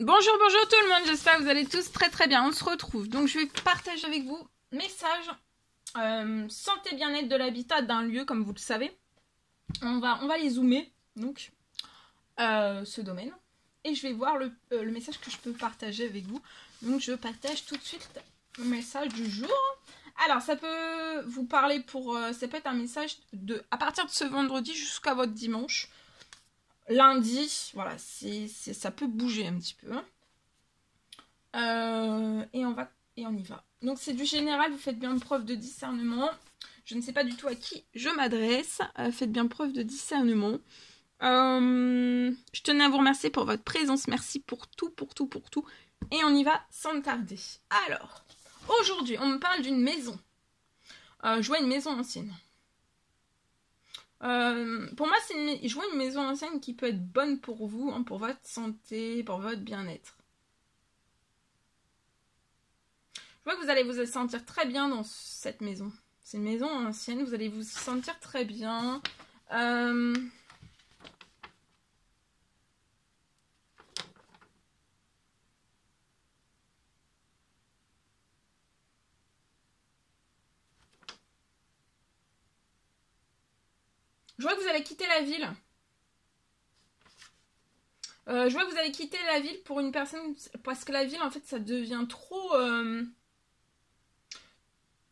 Bonjour, bonjour tout le monde, j'espère que vous allez tous très très bien. On se retrouve. Donc je vais partager avec vous message euh, santé bien-être de l'habitat d'un lieu, comme vous le savez. On va, les zoomer, donc, euh, ce domaine. Et je vais voir le, euh, le message que je peux partager avec vous. Donc je partage tout de suite le message du jour. Alors, ça peut vous parler pour... ça peut être un message de à partir de ce vendredi jusqu'à votre dimanche lundi, voilà, c'est, ça peut bouger un petit peu. Euh, et on va et on y va. Donc c'est du général, vous faites bien preuve de discernement. Je ne sais pas du tout à qui je m'adresse. Euh, faites bien preuve de discernement. Euh, je tenais à vous remercier pour votre présence. Merci pour tout, pour tout, pour tout. Et on y va sans tarder. Alors, aujourd'hui, on me parle d'une maison. je vois une maison ancienne. Euh, pour moi, c'est une, une maison ancienne qui peut être bonne pour vous, hein, pour votre santé, pour votre bien-être. Je vois que vous allez vous sentir très bien dans cette maison. C'est une maison ancienne, vous allez vous sentir très bien. Euh, Je vois que vous allez quitter la ville. Euh, je vois que vous allez quitter la ville pour une personne. Parce que la ville, en fait, ça devient trop. Euh,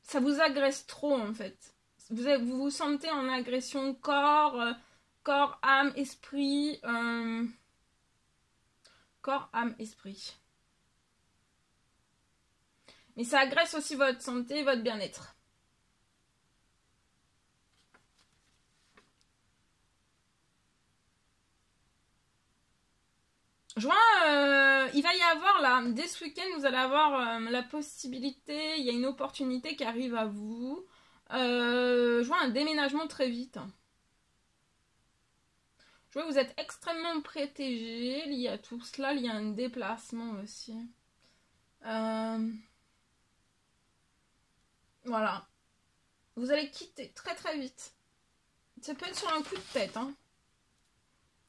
ça vous agresse trop, en fait. Vous vous, sentez en agression corps, euh, corps, âme, esprit. Corps, âme, esprit. Mais ça agresse aussi votre santé, votre bien-être. Juin, euh, il va y avoir là, dès ce week-end, vous allez avoir euh, la possibilité, il y a une opportunité qui arrive à vous. Euh, je vois un déménagement très vite. Je vois vous êtes extrêmement protégé lié à tout cela, il y a un déplacement aussi. Voilà. Vous allez quitter très très vite. Ça peut être sur un coup de tête. Hein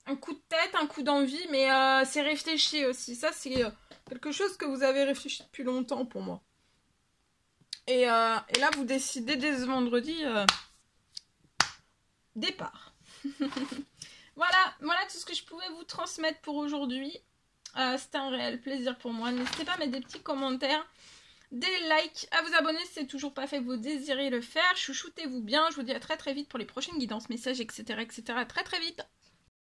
un coup de tête, un coup d'envie, mais euh, c'est réfléchi aussi. Ça, c'est euh, quelque chose que vous avez réfléchi depuis longtemps pour moi. Et, euh, là, vous décidez dès ce vendredi, départ. voilà, voilà tout ce que je pouvais vous transmettre pour aujourd'hui. C'était un réel plaisir pour moi. N'hésitez pas à mettre des petits commentaires, des likes, à vous abonner si c'est toujours pas fait, vous désirez le faire. Chouchoutez-vous bien. Je vous dis à très très vite pour les prochaines guidances, messages, etc. etc. très très vite.